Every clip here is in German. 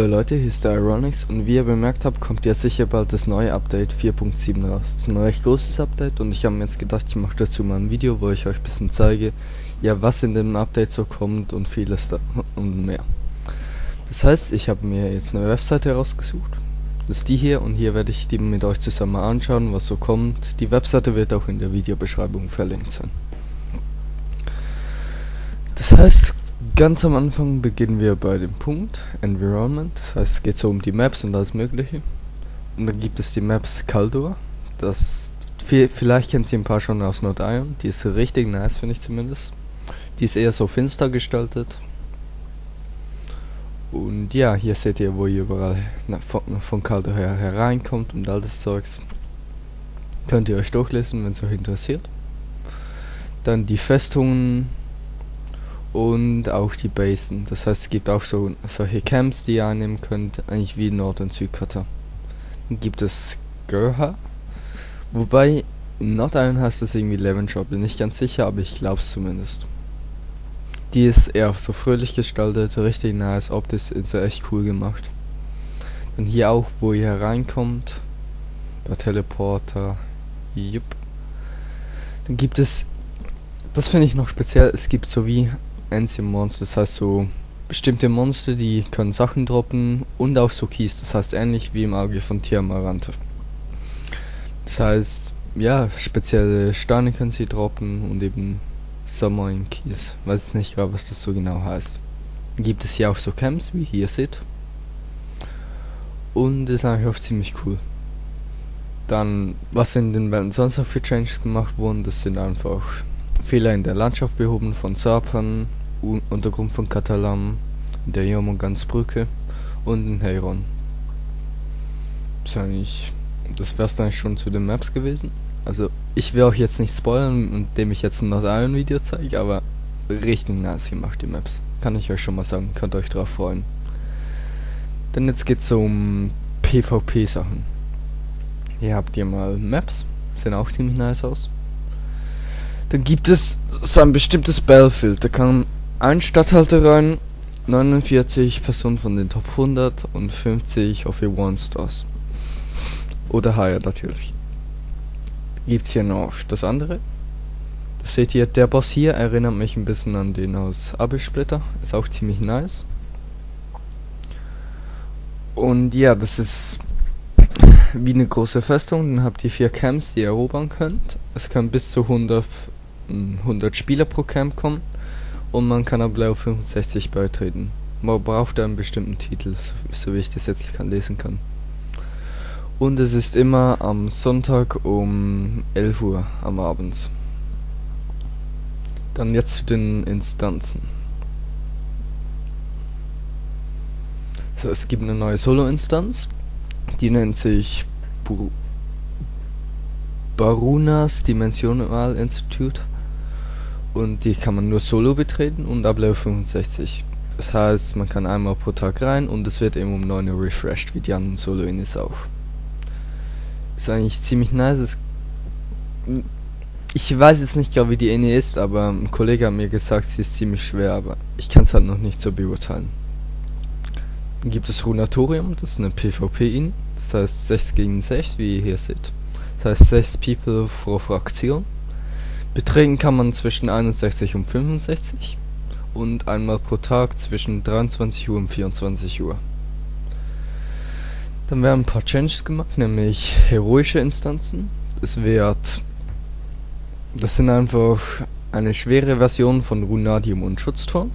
Hallo Leute, hier ist der Ironics und wie ihr bemerkt habt, kommt ja sicher bald das neue Update 4.7 raus. Das ist ein recht großes Update und ich habe mir jetzt gedacht, ich mache dazu mal ein Video, wo ich euch ein bisschen zeige, ja was in dem Update so kommt und vieles da und mehr. Das heißt, ich habe mir jetzt eine Webseite rausgesucht. Das ist die hier und hier werde ich die mit euch zusammen anschauen, was so kommt. Die Webseite wird auch in der Videobeschreibung verlinkt sein. Das heißt, Ganz am Anfang beginnen wir bei dem Punkt Environment, das heißt es geht so um die Maps und alles mögliche. Und dann gibt es die Maps Caldor, das vielleicht kennt ihr ein paar schon aus Nordion, die ist richtig nice finde ich zumindest. Die ist eher so finster gestaltet. Und ja, hier seht ihr, wo ihr überall von, von Caldor her hereinkommt und all das Zeugs. Könnt ihr euch durchlesen, wenn es euch interessiert. Dann die Festungen und auch die Basen. Das heißt, es gibt auch so solche Camps, die ihr einnehmen könnt, eigentlich wie Nord- und Südkatar. Dann gibt es Gerha, wobei in Nordirland heißt das irgendwie Levin Shop, bin nicht ganz sicher, aber ich glaube es zumindest. Die ist eher so fröhlich gestaltet, richtig nice, optisch ist echt cool gemacht. Dann hier auch, wo ihr hereinkommt, der Teleporter, jupp. Dann gibt es, das finde ich noch speziell, es gibt so wie Ancient Monster, das heißt so bestimmte Monster, die können Sachen droppen und auch so Keys, das heißt ähnlich wie im Auge von Tiamarante. Das heißt, ja, spezielle Steine können sie droppen und eben Submarine Keys. Weiß nicht gerade, was das so genau heißt. Gibt es hier auch so Camps, wie hier seht. Und ist eigentlich auch ziemlich cool. Dann, was in den Welten sonst noch für Changes gemacht wurden, das sind einfach Fehler in der Landschaft behoben von Sapan, Untergrund von Katalam, der Jomongansbrücke und in Heiron. Das, eigentlich, das wär's eigentlich schon zu den Maps gewesen. Also ich will auch jetzt nicht spoilern, indem ich jetzt ein Nordiron Video zeige, aber richtig nice gemacht die Maps. Kann ich euch schon mal sagen, könnt euch drauf freuen. Denn jetzt geht's um PvP Sachen. Hier habt ihr mal Maps, sehen auch ziemlich nice aus. Dann gibt es so ein bestimmtes Battlefield, da kann ein Stadthalter rein, 49 Personen von den Top 100 und 50 auf ihr One Stars. Oder higher natürlich. Gibt's hier noch das andere. Das seht ihr, der Boss hier erinnert mich ein bisschen an den aus Abelsplitter. Ist auch ziemlich nice. Und ja, das ist wie eine große Festung. Dann habt ihr vier Camps, die ihr erobern könnt. Es können bis zu 100, 100 Spieler pro Camp kommen und man kann ab Level 65 beitreten. Man braucht einen bestimmten Titel, so, so, wie ich das jetzt kann, lesen kann. Und es ist immer am Sonntag um 11 Uhr am Abend. Dann jetzt zu den Instanzen. So, es gibt eine neue Solo-Instanz. Die nennt sich Bur Barunas Dimensional Institute und die kann man nur solo betreten und ab Level 65. Das heißt, man kann einmal pro Tag rein und es wird eben um 9 Uhr refreshed, wie die anderen Solo-Inis auch. Ist eigentlich ziemlich nice. Ich weiß jetzt nicht genau, wie die Ini ist, aber ein Kollege hat mir gesagt, sie ist ziemlich schwer, aber ich kann es halt noch nicht so beurteilen. Dann gibt es Runatorium, das ist eine PvP-In, das heißt 6 gegen 6, wie ihr hier seht. Das heißt 6 People pro Fraktion. Betreten kann man zwischen 61 und 65 und einmal pro Tag zwischen 23 Uhr und 24 Uhr. Dann werden ein paar Changes gemacht, nämlich heroische Instanzen. Es wird das sind einfach eine schwere Version von Runadium und Schutzturm.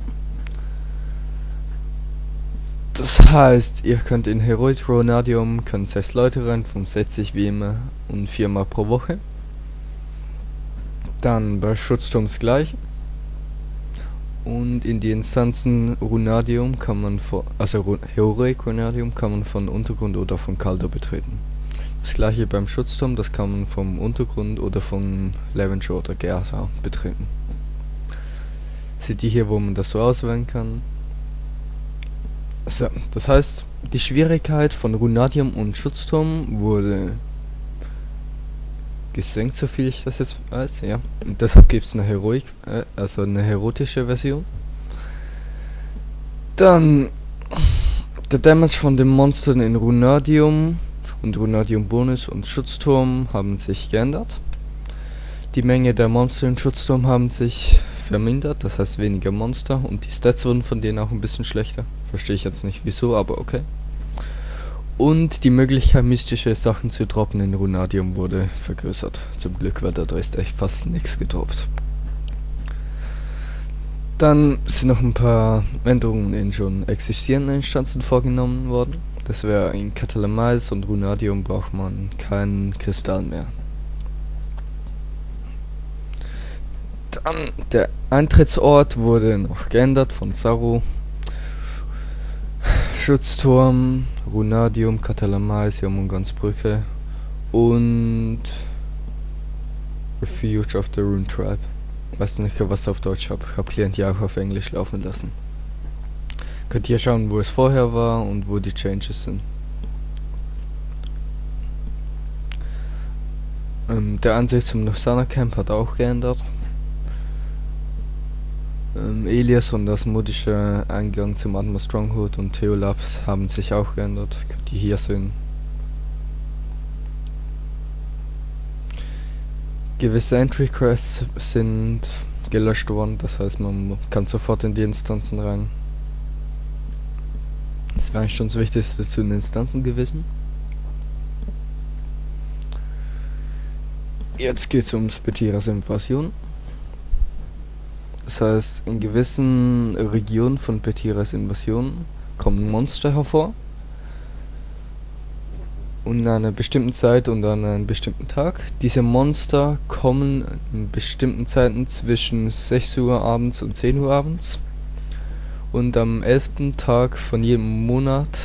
Das heißt, ihr könnt in Heroic Runadium können 6 Leute rein von 60 wie immer und viermal pro Woche. Dann bei Schutzturm das gleiche. Und in die Instanzen Runadium kann man von, also Heroic Runadium kann man von Untergrund oder von Calder betreten. Das gleiche beim Schutzturm, das kann man vom Untergrund oder von Levenshore oder Gersa betreten. Seht ihr hier, wo man das so auswählen kann. So, das heißt, die Schwierigkeit von Runadium und Schutzturm wurde gesenkt, so viel ich das jetzt weiß, ja. Und deshalb gibt es eine Heroik, äh, also eine erotische Version. Dann Der Damage von den Monstern in Runadium und Runadium Bonus und Schutzturm haben sich geändert. Die Menge der Monster im Schutzturm haben sich vermindert, das heißt weniger Monster und die Stats wurden von denen auch ein bisschen schlechter. Verstehe ich jetzt nicht wieso, aber okay. Und die Möglichkeit mystische Sachen zu droppen in Runadium wurde vergrößert. Zum Glück, weil da ist echt fast nichts gedroppt. Dann sind noch ein paar Änderungen in schon existierenden Instanzen vorgenommen worden. Das wäre in Catalamais und Runadium braucht man keinen Kristall mehr. Dann der Eintrittsort wurde noch geändert von Saru. Schutzturm, Runadium, Catalamais, Jomungansbrücke und Refuge of the Rune Tribe. Weiß nicht, was auf Deutsch habe. Ich habe Client ja auch auf Englisch laufen lassen. Könnt ihr schauen, wo es vorher war und wo die Changes sind. Ähm, der Ansicht zum Nusana Camp hat auch geändert. Ähm, Elias und das modische Eingang zum Atma Stronghold und Theolabs haben sich auch geändert, die hier sind. Gewisse Entry Quests sind gelöscht worden, das heißt man kann sofort in die Instanzen rein. Das wäre eigentlich schon das Wichtigste zu den Instanzen gewesen. Jetzt geht es ums Betiras Invasion. Das heißt, in gewissen Regionen von Petiras Invasion kommen Monster hervor. Und an einer bestimmten Zeit und an einem bestimmten Tag. Diese Monster kommen in bestimmten Zeiten zwischen 6 Uhr abends und 10 Uhr abends. Und am 11. Tag von jedem Monat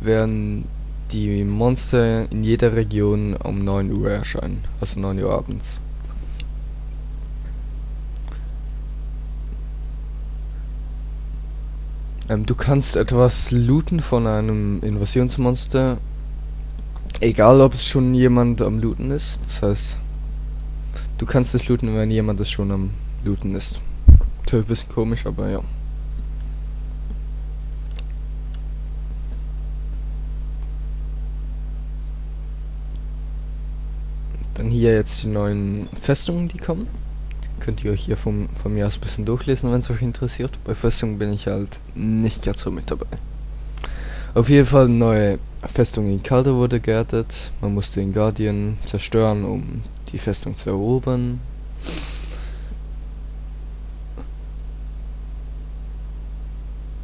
werden die Monster in jeder Region um 9 Uhr erscheinen. Also 9 Uhr abends. Ähm, du kannst etwas looten von einem Invasionsmonster, egal ob es schon jemand am Looten ist. Das heißt, du kannst es looten, wenn jemand es schon am Looten ist. Ist ein bisschen komisch, aber ja. Dann hier jetzt die neuen Festungen, die kommen könnt ihr euch hier vom, von mir aus ein bisschen durchlesen, wenn es euch interessiert. Bei Festung bin ich halt nicht ganz so mit dabei. Auf jeden Fall eine neue Festung in Calder wurde geerdet. Man musste den Guardian zerstören, um die Festung zu erobern.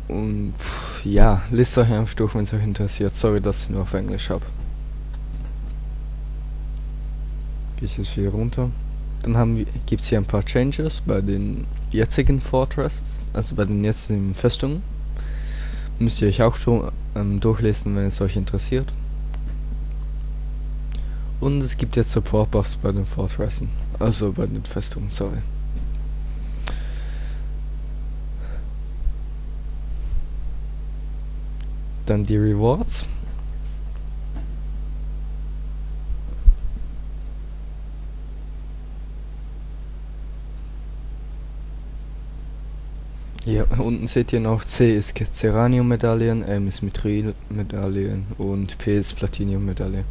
Und ja, lest euch einfach durch, wenn es euch interessiert. Sorry, dass ich nur auf Englisch habe. Gehe ich jetzt wieder runter. Dann gibt es hier ein paar Changes bei den jetzigen Fortresses, also bei den jetzigen Festungen. Müsst ihr euch auch schon ähm, durchlesen, wenn es euch interessiert. Und es gibt jetzt Support Buffs bei den Fortressen, also bei den Festungen, sorry. Dann die Rewards. Ja, unten seht ihr noch C ist Ceranium Medaillen, M ist Mithril Medaillen und P ist Platinum Medaille.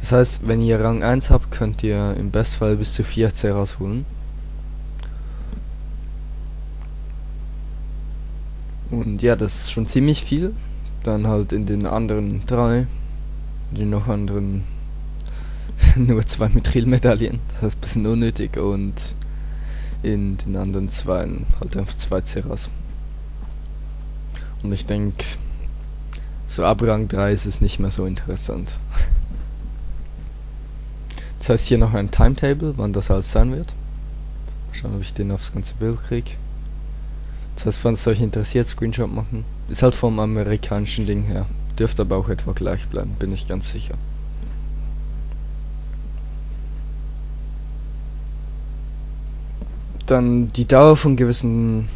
Das heißt, wenn ihr Rang 1 habt, könnt ihr im Bestfall bis zu 4 Ceras holen. Und ja, das ist schon ziemlich viel. Dann halt in den anderen drei, die noch anderen nur zwei Mithril-Medaillen. Das ist ein bisschen unnötig und in den anderen zwei halt einfach zwei Ceras. Und ich denke, so ab Rang 3 ist es nicht mehr so interessant. Das heißt hier noch ein Timetable, wann das alles sein wird. Schauen, ob ich den aufs ganze Bild kriege. Das heißt, wenn es euch interessiert, Screenshot machen. Ist halt vom amerikanischen Ding her. Dürfte aber auch etwa gleich bleiben, bin ich ganz sicher. dann die Dauer von gewissen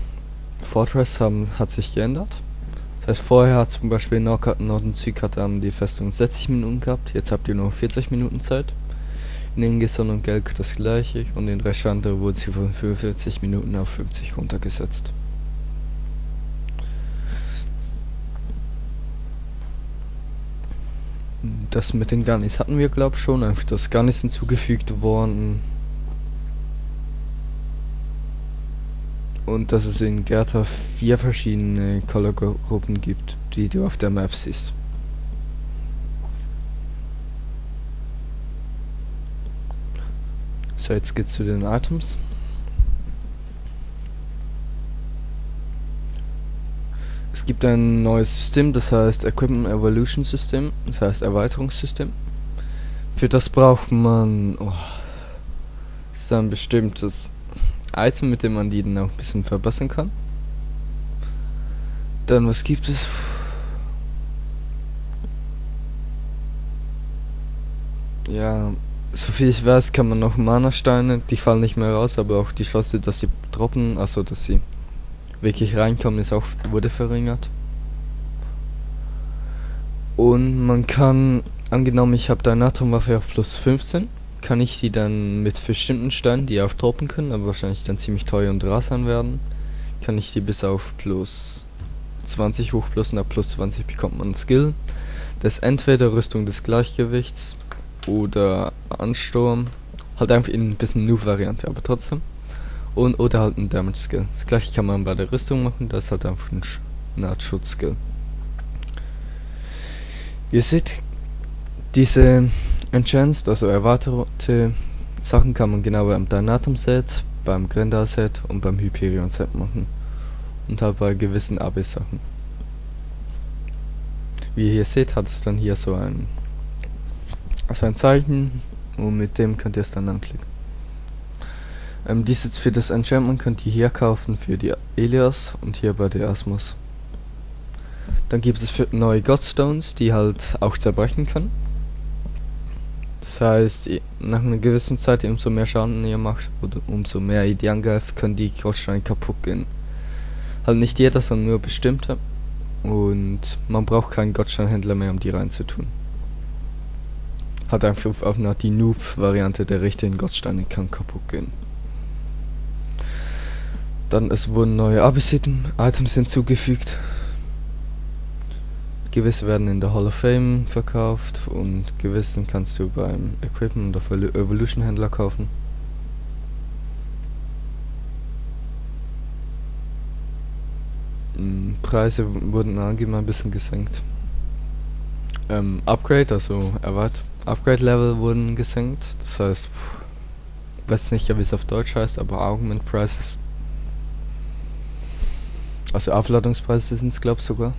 Fortress haben, hat sich geändert. Das heißt, vorher hat zum Beispiel Nord und Südkarte haben die Festung 60 Minuten gehabt, jetzt habt ihr nur 40 Minuten Zeit. In Ingeson und Gelk das gleiche und in Reschande wurde sie von 45 Minuten auf 50 runtergesetzt. Das mit den Garnis hatten wir glaube schon, einfach das Garnis hinzugefügt worden. Und dass es in Gerta vier verschiedene Color-Gruppen gibt, die du auf der Map siehst. So, jetzt geht's zu den Items. Es gibt ein neues System, das heißt Equipment Evolution System, das heißt Erweiterungssystem. Für das braucht man oh, ist ein bestimmtes Item, mit dem man die dann auch ein bisschen verbessern kann. Dann was gibt es? Ja, soviel ich weiß, kann man noch Mana-Steine, die fallen nicht mehr raus, aber auch die Chance, dass sie droppen, also dass sie wirklich reinkommen, ist auch wurde verringert. Und man kann, angenommen ich habe deine Atomwaffe auf plus 15, kann ich die dann mit bestimmten Steinen, die auch droppen können, aber wahrscheinlich dann ziemlich teuer und rar sein werden, kann ich die bis auf plus 20 hoch plus und ab plus 20 bekommt man ein Skill. Das ist entweder Rüstung des Gleichgewichts oder Ansturm. Halt einfach in ein bisschen Noob-Variante, aber trotzdem. Und oder halt ein Damage Skill. Das gleiche kann man bei der Rüstung machen, das ist halt einfach ein, Sch eine Art Schutz-Skill. Ihr seht, diese Enchants, also erweiterte Sachen kann man genau beim Dynatum Set, beim Grendel Set und beim Hyperion Set machen. Und halt bei gewissen AB Sachen. Wie ihr hier seht, hat es dann hier so ein also ein Zeichen und mit dem könnt ihr es dann anklicken. Ähm, dieses für das Enchantment könnt ihr hier kaufen für die Elias und hier bei der Asmus. Dann gibt es neue Godstones, die halt auch zerbrechen können. Das heißt, nach einer gewissen Zeit, umso mehr Schaden ihr macht, umso mehr ihr die angreift, können die Goldsteine kaputt gehen. Halt nicht jeder, sondern nur bestimmte. Und man braucht keinen Gottsteinhändler mehr, um die reinzutun hat einfach auf einer die Noob-Variante der richtigen Gottsteine kann kaputt gehen. Dann es wurden neue Abisitem-Items hinzugefügt. Gewisse werden in der Hall of Fame verkauft und gewisse kannst du beim Equipment oder Evolution Händler kaufen. Hm, Preise wurden allgemein ein bisschen gesenkt. Ähm, Upgrade, also erweitert Upgrade-Level wurden gesenkt. Das heißt, ich weiß nicht, wie es auf Deutsch heißt, aber Augment Prices. Also Aufladungspreise sind es, glaube ich, sogar.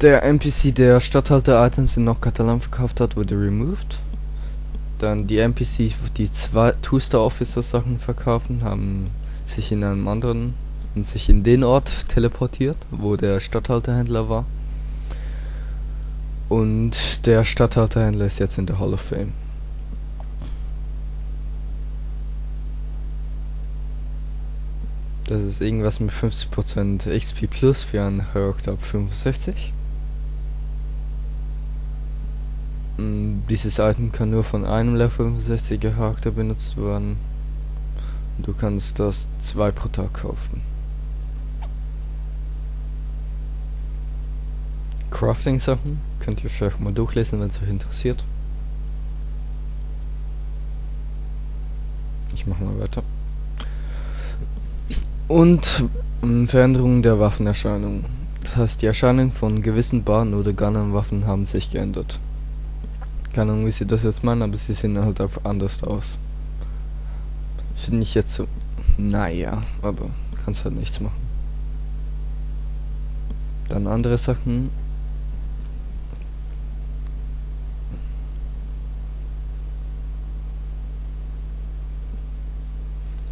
Der NPC, der Stadthalter-Items in Nordkatalan verkauft hat, wurde removed. Dann die NPC, die zwei Two-Star-Officer-Sachen verkaufen, haben sich in einem anderen und sich in den Ort teleportiert, wo der Stadthalterhändler war. Und der Stadthalterhändler ist jetzt in der Hall of Fame. Das ist irgendwas mit 50% XP Plus für einen Charakter ab 65. Dieses Item kann nur von einem Level 65er Charakter benutzt werden. Du kannst das zwei pro Tag kaufen. Crafting-Sachen. Könnt ihr vielleicht mal durchlesen, wenn es euch interessiert. Ich mache mal weiter. Und ähm, Veränderungen der Waffenerscheinung. Das heißt, die Erscheinung von gewissen Bahnen oder Gunner-Waffen haben sich geändert. Keine Ahnung, wie sie das jetzt meinen, aber sie sehen halt auch anders aus. Finde ich jetzt so, naja, aber kannst halt nichts machen. Dann andere Sachen,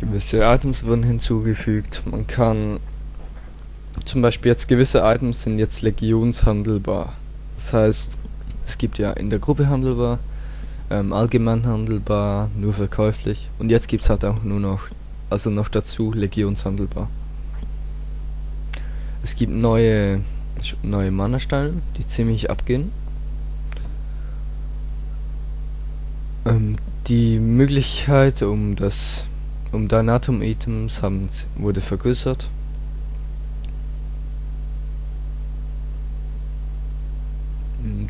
Gewisse Items wurden hinzugefügt. Man kann zum Beispiel jetzt gewisse Items sind jetzt legionshandelbar. Das heißt, es gibt ja in der Gruppe handelbar, ähm, allgemein handelbar, nur verkäuflich. Und jetzt gibt es halt auch nur noch, also noch dazu legionshandelbar. Es gibt neue neue Mana-Steine, die ziemlich abgehen. Ähm, die Möglichkeit, um das um Dynatum-Items haben, wurde vergrößert.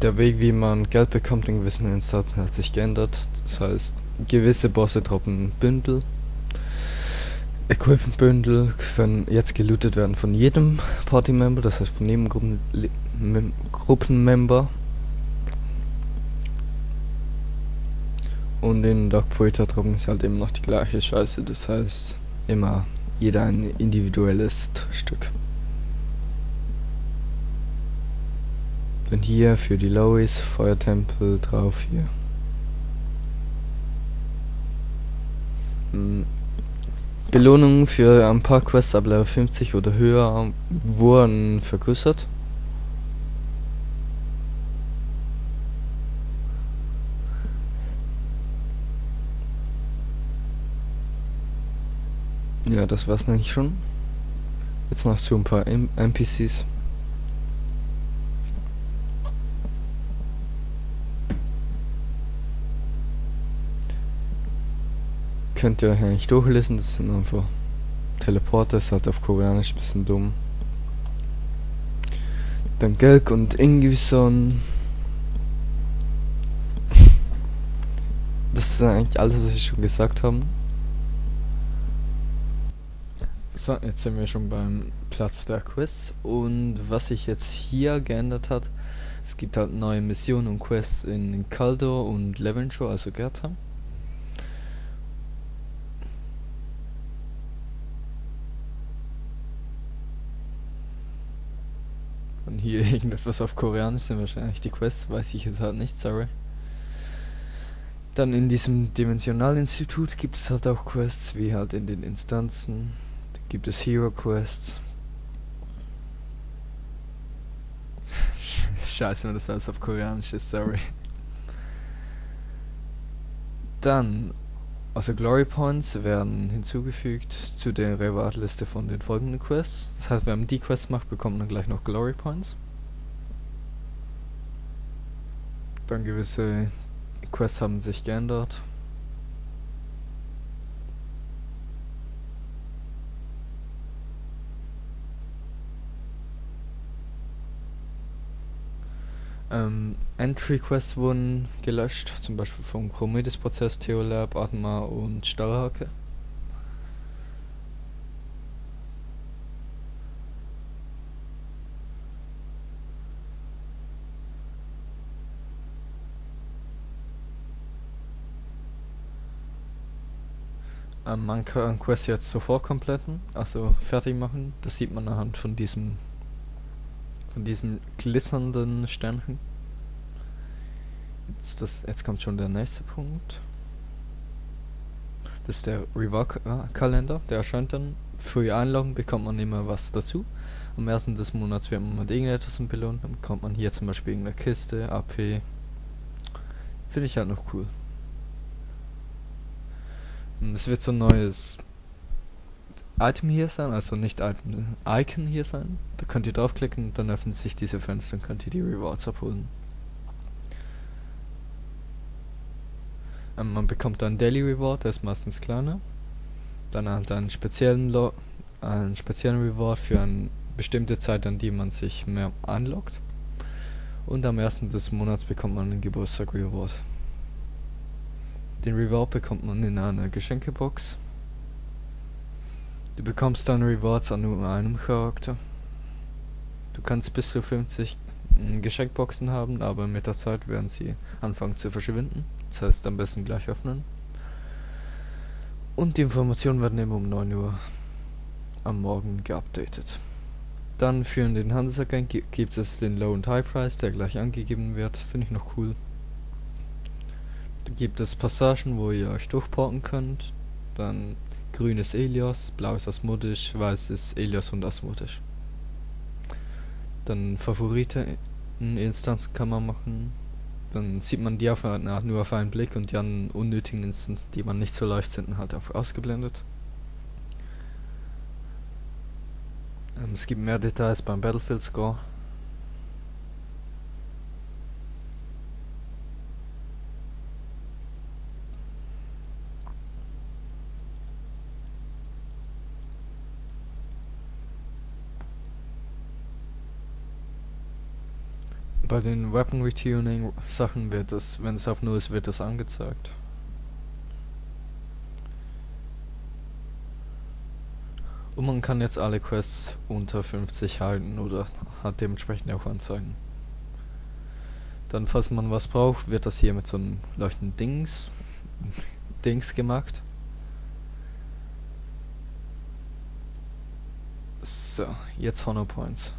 Der Weg, wie man Geld bekommt in gewissen Instanzen, hat sich geändert. Das heißt, gewisse Bosse droppen Bündel. Equipment-Bündel können jetzt gelootet werden von jedem Party-Member, das heißt von jedem Gruppen Gruppenmember. Und in Dark Poeter droppen ist halt immer noch die gleiche Scheiße, das heißt immer jeder ein individuelles Stück. Dann hier für die Lois, Feuertempel drauf hier. Hm. Belohnungen für ein paar Quests ab Level 50 oder höher wurden vergrößert. Ja, das war's eigentlich schon. Jetzt noch zu ein paar NPCs. Könnt ihr hier nicht durchlesen, das sind einfach Teleporter, ist halt auf Koreanisch ein bisschen dumm. Dann Gelk und Ingison. Das ist eigentlich alles, was ich schon gesagt habe. So, jetzt sind wir schon beim Platz der Quests und was sich jetzt hier geändert hat, es gibt halt neue Missionen und Quests in Kaldor und Levenshore, also Gerta. Irgendetwas auf Koreanisch sind wahrscheinlich die Quests, weiß ich jetzt halt nicht, sorry. Dann in diesem Dimensionalinstitut gibt es halt auch Quests, wie halt in den Instanzen. Da gibt es Hero Quests. Scheiße, wenn das alles auf Koreanisch ist, sorry. Dann also Glory Points werden hinzugefügt zu der Reward-Liste von den folgenden Quests. Das heißt, wenn man die Quests macht, bekommt man gleich noch Glory Points. Dann gewisse Quests haben sich geändert. Ähm, Entry-Quests wurden gelöscht, zum Beispiel vom Chromedes-Prozess, Theolab, Atma und Starrhake. Ähm, man kann Quest jetzt sofort kompletten, also fertig machen. Das sieht man anhand von diesem von diesem glitzernden Sternchen. Jetzt, das, jetzt kommt schon der nächste Punkt. Das ist der Reward-Kalender, der erscheint dann. Für die Einloggen bekommt man immer was dazu. Am ersten des Monats wird man mit irgendetwas belohnt. Dann bekommt man hier zum Beispiel irgendeine Kiste, AP. Finde ich halt noch cool. Es wird so ein neues Item hier sein, also nicht Item, Icon hier sein. Da könnt ihr draufklicken und dann öffnet sich diese Fenster und könnt ihr die Rewards abholen. Ähm, man bekommt dann Daily Reward, der ist meistens kleiner. Dann halt einen speziellen, Lo einen speziellen Reward für eine bestimmte Zeit, an die man sich mehr anlockt. Und am ersten des Monats bekommt man einen Geburtstag Reward. Den Reward bekommt man in einer Geschenkebox. Du bekommst dann Rewards an nur einem Charakter. Du kannst bis zu 50 hm, Geschenkboxen haben, aber mit der Zeit werden sie anfangen zu verschwinden. Das heißt, am besten gleich öffnen. Und die Informationen werden immer um 9 Uhr am Morgen geupdatet. Dann für den Handelsagent gibt es den Low und High Price, der gleich angegeben wird. Finde ich noch cool. Gibt es Passagen, wo ihr euch durchporten könnt. Dann grünes Elios, blaues Asmodisch, weißes Elios und Asmodisch. Dann Favorite in Instanzen kann man machen. Dann sieht man die auf, na, nur auf einen Blick und die anderen unnötigen Instanzen, die man nicht so leicht sind, halt auch ausgeblendet. Ähm, es gibt mehr Details beim Battlefield Score. Bei den Weapon Retuning Sachen wird das, wenn es auf 0 ist, wird das angezeigt. Und man kann jetzt alle Quests unter 50 halten oder hat dementsprechend auch anzeigen. Dann, falls man was braucht, wird das hier mit so einem leuchtenden Dings, Dings gemacht. So, jetzt Honor Points.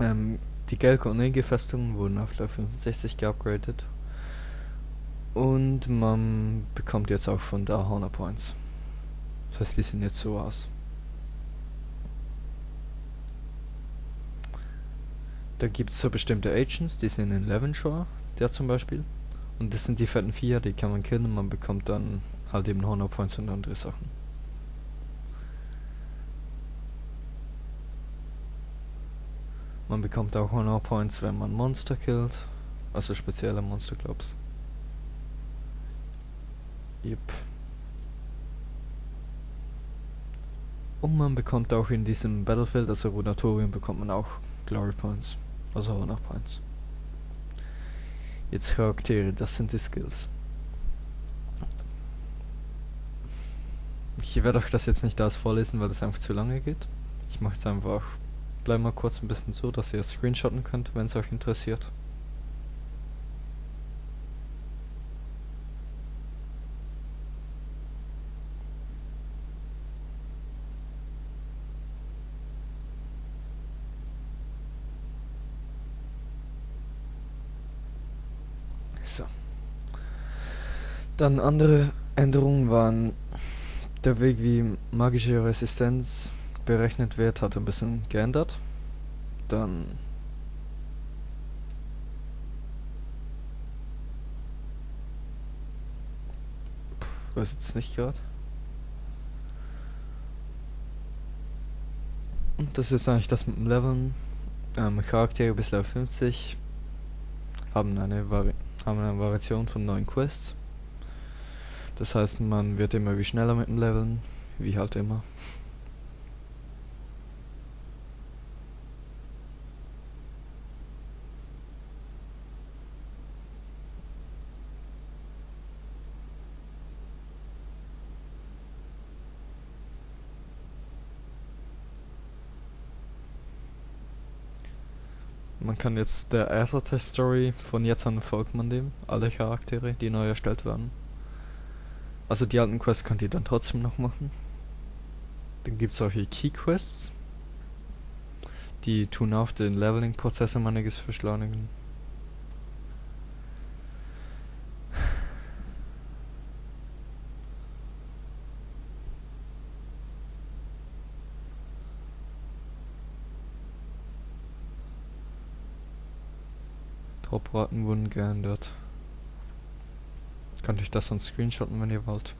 Ähm, die Gelke und Festungen wurden auf Level 65 geupgradet und man bekommt jetzt auch von da Honor Points. Das heißt, die sehen jetzt so aus. Da gibt es so bestimmte Agents, die sind in Levenshore, der zum Beispiel. Und das sind die fetten vier, die kann man killen und man bekommt dann halt eben Honor Points und andere Sachen. Man bekommt auch Honor Points, wenn man Monster killt, also spezielle Monster Clubs. Yep. Und man bekommt auch in diesem Battlefield, also Runatorium, bekommt man auch Glory Points, also Honor Points. Jetzt Charaktere, das sind die Skills. Ich werde euch das jetzt nicht alles vorlesen, weil das einfach zu lange geht. Ich mache jetzt einfach, bleib mal kurz ein bisschen so, dass ihr es screenshotten könnt, wenn es euch interessiert. Dann andere Änderungen waren der Weg, wie magische Resistenz berechnet wird, hat ein bisschen geändert. Dann weiß jetzt nicht gerade. Und das ist eigentlich das mit dem Leveln. Ähm, Charaktere bis Level 50 haben eine Vari haben eine Variation von neuen Quests. Das heißt, man wird immer wie schneller mit dem Leveln, wie halt immer. Man kann jetzt der Test Story von jetzt an folgt man dem, alle Charaktere, die neu erstellt werden. Also die alten Quests könnt ihr dann trotzdem noch machen. Dann gibt es solche Key Quests. Die tun auch den Leveling-Prozess um einiges beschleunigen. Dropraten wurden geändert. Kann ich das sonst screenshotten, wenn ihr wollt.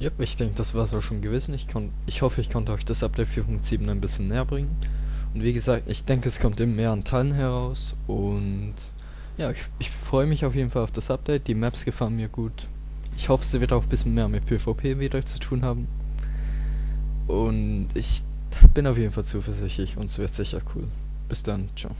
Yep, ich denke, das war es auch schon gewesen. Ich, ich hoffe, ich konnte euch das Update 4.7 ein bisschen näher bringen. Und wie gesagt, ich denke, es kommt immer mehr an Teilen heraus. Und ja, ich, ich freue mich auf jeden Fall auf das Update. Die Maps gefallen mir gut. Ich hoffe, sie wird auch ein bisschen mehr mit PvP wieder zu tun haben. Und ich bin auf jeden Fall zuversichtlich und es wird sicher cool. Bis dann, ciao.